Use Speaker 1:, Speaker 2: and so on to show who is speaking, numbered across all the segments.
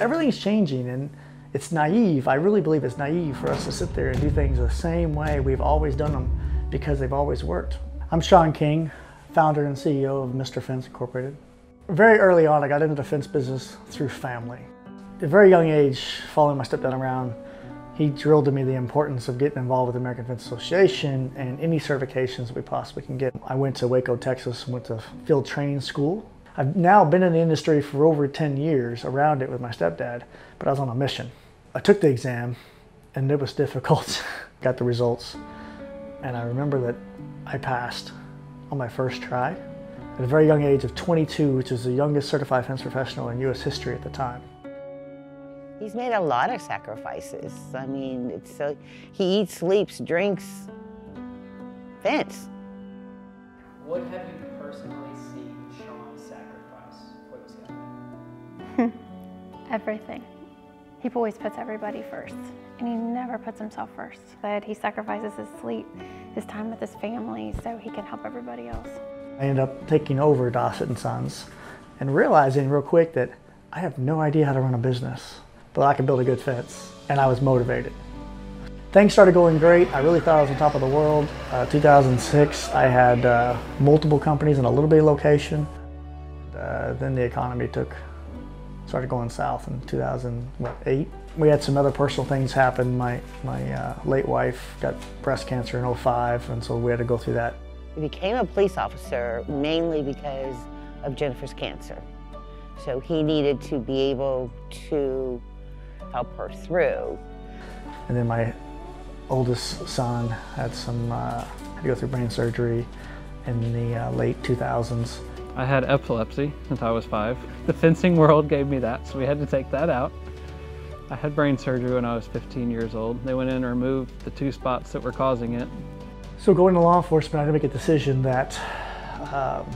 Speaker 1: Everything's changing and it's naive. I really believe it's naive for us to sit there and do things the same way we've always done them because they've always worked. I'm Shawn King, founder and CEO of Mr. Fence Incorporated. Very early on, I got into the fence business through family. At a very young age, following my stepdad around, he drilled to me the importance of getting involved with the American Fence Association and any certifications we possibly can get. I went to Waco, Texas, went to field training school. I've now been in the industry for over 10 years around it with my stepdad, but I was on a mission. I took the exam and it was difficult. got the results and I remember that I passed on my first try at a very young age of 22, which was the youngest certified fence professional in U.S. history at the time.
Speaker 2: He's made a lot of sacrifices. I mean, it's so, he eats, sleeps, drinks, fence.
Speaker 3: What have you
Speaker 4: Everything. He always puts everybody first, and he never puts himself first. That he sacrifices his sleep, his time with his family, so he can help everybody else.
Speaker 1: I ended up taking over Dossett and Sons and realizing real quick that I have no idea how to run a business but I could build a good fence. And I was motivated. Things started going great. I really thought I was on top of the world. Uh, 2006, I had uh, multiple companies in a little bit of location. Uh, then the economy took, started going south in 2008. We had some other personal things happen. My, my uh, late wife got breast cancer in 05, and so we had to go through that.
Speaker 2: He became a police officer mainly because of Jennifer's cancer. So he needed to be able to help her through.
Speaker 1: And then my oldest son had some, uh, had to go through brain surgery in the uh, late 2000s.
Speaker 5: I had epilepsy since I was five. The fencing world gave me that, so we had to take that out. I had brain surgery when I was 15 years old. They went in and removed the two spots that were causing it.
Speaker 1: So going to law enforcement, I had to make a decision that um,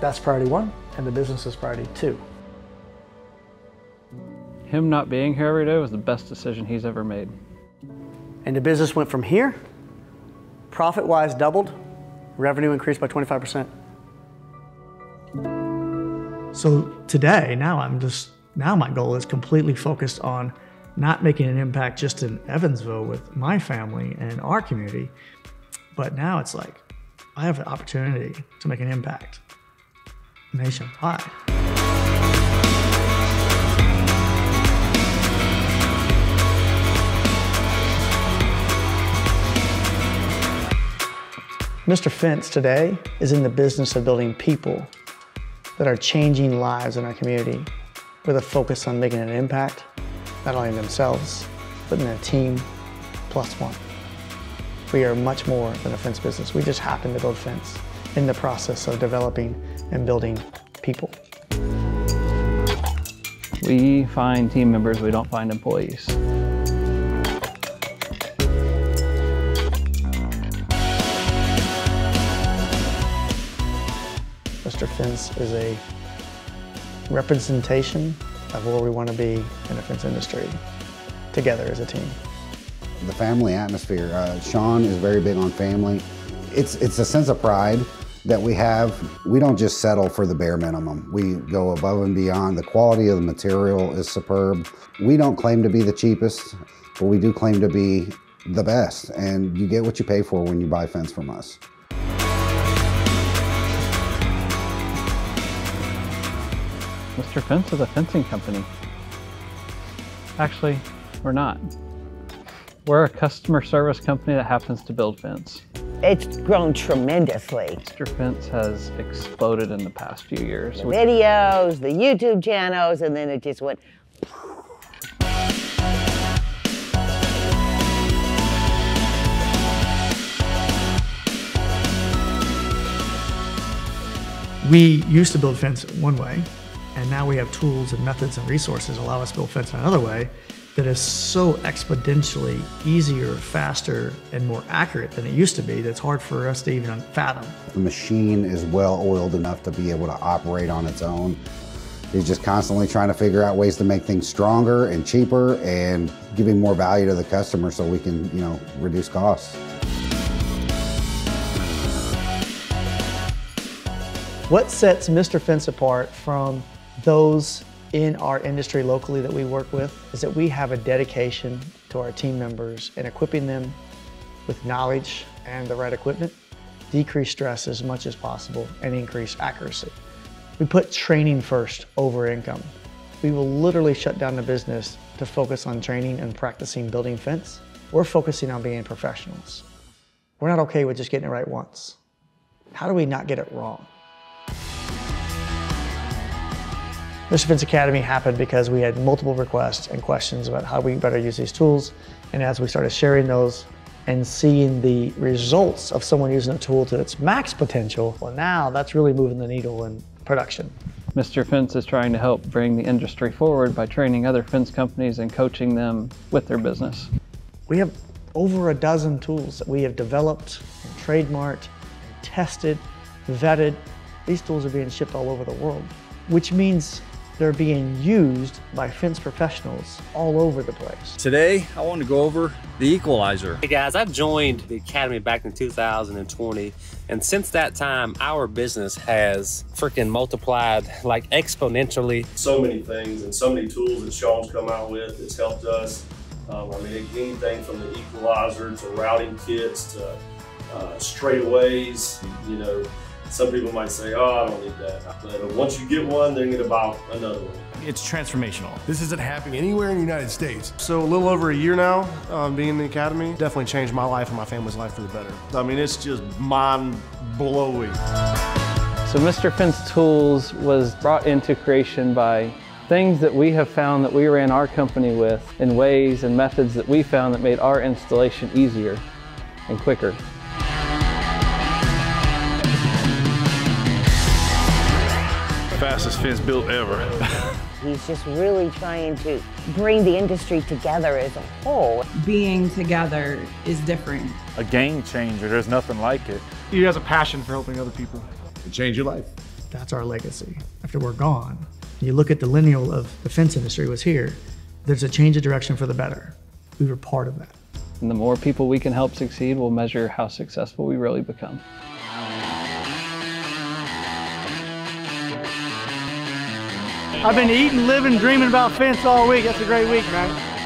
Speaker 1: that's priority one and the business is priority two.
Speaker 5: Him not being here every day was the best decision he's ever made.
Speaker 1: And the business went from here, profit-wise doubled, revenue increased by 25%. So today, now I'm just, now my goal is completely focused on not making an impact just in Evansville with my family and our community, but now it's like, I have an opportunity to make an impact nationwide. Mr. Fence today is in the business of building people that are changing lives in our community with a focus on making an impact, not only in themselves, but in a team plus one. We are much more than a fence business. We just happen to build fence in the process of developing and building people.
Speaker 5: We find team members, we don't find employees.
Speaker 1: Fence is a representation of where we want to be in the fence industry together as a team.
Speaker 6: The family atmosphere. Uh, Shawn is very big on family. It's, it's a sense of pride that we have. We don't just settle for the bare minimum. We go above and beyond. The quality of the material is superb. We don't claim to be the cheapest, but we do claim to be the best. And you get what you pay for when you buy fence from us.
Speaker 5: Mr. Fence is a fencing company. Actually, we're not. We're a customer service company that happens to build fence.
Speaker 2: It's grown tremendously.
Speaker 5: Mr. Fence has exploded in the past few years.
Speaker 2: The videos, the YouTube channels, and then it just went
Speaker 1: We used to build fence one way, and now we have tools and methods and resources that allow us to build fence another way that is so exponentially easier, faster, and more accurate than it used to be that's hard for us to even fathom.
Speaker 6: The machine is well oiled enough to be able to operate on its own. He's just constantly trying to figure out ways to make things stronger and cheaper and giving more value to the customer so we can, you know, reduce costs.
Speaker 1: What sets Mr. Fence apart from those in our industry locally that we work with is that we have a dedication to our team members and equipping them with knowledge and the right equipment, decrease stress as much as possible, and increase accuracy. We put training first over income. We will literally shut down the business to focus on training and practicing building fence. We're focusing on being professionals. We're not okay with just getting it right once. How do we not get it wrong? Mr. Fence Academy happened because we had multiple requests and questions about how we better use these tools. And as we started sharing those and seeing the results of someone using a tool to its max potential, well, now that's really moving the needle in production.
Speaker 5: Mr. Fence is trying to help bring the industry forward by training other fence companies and coaching them with their business.
Speaker 1: We have over a dozen tools that we have developed and trademarked and tested, vetted. These tools are being shipped all over the world, which means they're being used by fence professionals all over the place.
Speaker 7: Today, I want to go over the equalizer.
Speaker 8: Hey guys, I joined the Academy back in 2020, and since that time, our business has freaking multiplied like exponentially.
Speaker 9: So many things and so many tools that Shawn's come out with, it's helped us. Um, I mean, anything from the equalizer to routing kits to uh, straightaways, you know, some people might say, oh, I don't need that. But once you get one, they're going to buy another one.
Speaker 10: It's transformational. This isn't happening anywhere in the United States. So a little over a year now, um, being in the academy, definitely changed my life and my family's life for the better.
Speaker 9: I mean, it's just mind blowing.
Speaker 5: So Mr. Fence Tools was brought into creation by things that we have found that we ran our company with in ways and methods that we found that made our installation easier and quicker.
Speaker 11: Fastest fence built ever.
Speaker 2: He's just really trying to bring the industry together as a whole.
Speaker 12: Being together is different.
Speaker 11: A game changer, there's nothing like it.
Speaker 10: He has a passion for helping other people.
Speaker 11: It changed your life.
Speaker 1: That's our legacy. After we're gone, you look at the lineal of the fence industry was here, there's a change of direction for the better. We were part of that.
Speaker 5: And the more people we can help succeed will measure how successful we really become.
Speaker 1: I've been eating, living, dreaming about fence all week. That's a great week, man.